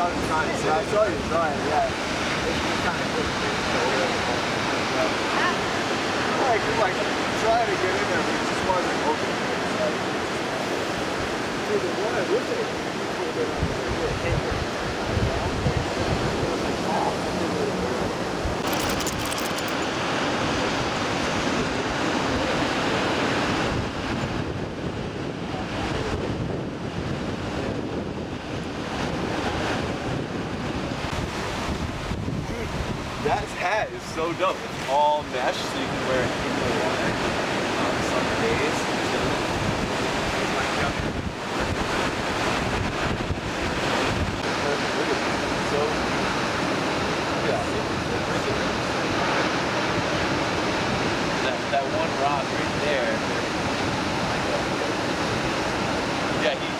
Say. I saw you trying, yeah. It's kind of Like, like, trying to get in there, but it just wasn't open. Dude, the one I wish I that hat is so dope. It's all mesh, so you can wear it in the water on summer days. That, that one rock right there. Yeah, he,